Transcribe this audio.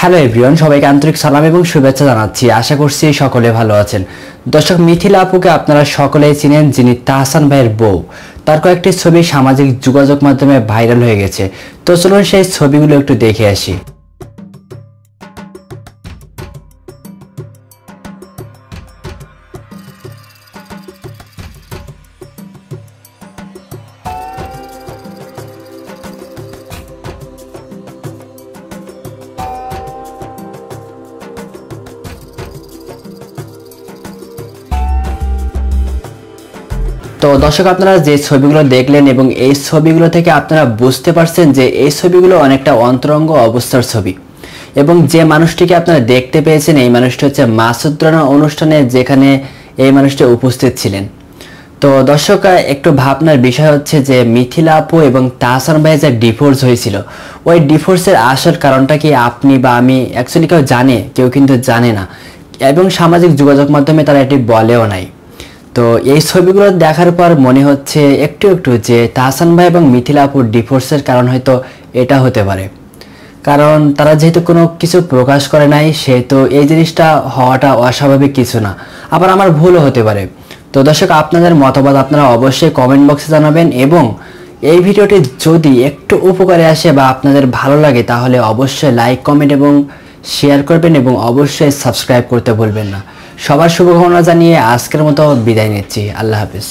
Hello everyone, সবাইকে আন্তরিক সালাম এবং শুভেচ্ছা জানাচ্ছি। আশা করছি সকলে ভালো আছেন। দর্শক, মিথিলা আপুকে আপনারা সকলেই চিনেন, যিনি তাহসান ভাইয়ের বউ। তার কয়েকটি ছবি সামাজিক যোগাযোগ মাধ্যমে ভাইরাল হয়ে গেছে। তো চলুন সেই ছবিগুলো একটু দেখে আসি। তো দর্শক, আপনারা যে ছবিগুলো দেখলেন এবং এই ছবিগুলো থেকে আপনারা বুঝতে পারছেন যে এই ছবিগুলো অনেকটা অন্তরঙ্গ অবস্থার ছবি। এবং যে মানুষটিকে আপনারা দেখতে পেয়েছেন, এই মানুষটি হচ্ছে মাসুদ রানা অনুষ্ঠানে যেখানে এই মানুষটি উপস্থিত ছিলেন। তো দর্শক, একটু ভাবনার বিষয় হচ্ছে যে মিথিলা আপু এবং তাহসান ভাইয়ের যে ডিভোর্স হয়েছিল, ওই ডিভোর্সের আসল কারণটা কি আপনি বা আমি অ্যাকচুয়ালি কেউ জানে? কেউ কিন্তু জানে না। এবং সামাজিক যোগাযোগ মাধ্যমে তারা এটি বলেও নাই। তো এই ছবিগুলো দেখার পর মনে হচ্ছে একটু একটু যে তাহসান ভাই এবং মিথিলা আপুর ডিভোর্সের কারণ হয়তো এটা হতে পারে। কারণ তারা যেহেতু কোনো কিছু প্রকাশ করে নাই, সেহেতু এই জিনিসটা হওয়াটা অস্বাভাবিক কিছু না। আবার আমার ভুলও হতে পারে। তো দর্শক, আপনাদের মতামত আপনারা অবশ্যই কমেন্ট বক্সে জানাবেন এবং এই ভিডিওটি যদি একটু উপকারে আসে বা আপনাদের ভালো লাগে, তাহলে অবশ্যই লাইক কমেন্ট এবং শেয়ার করবেন এবং অবশ্যই সাবস্ক্রাইব করতে ভুলবেন না। সবার শুভকামনা জানিয়ে আজকের মতো বিদায় নিচ্ছি। আল্লাহ হাফিজ।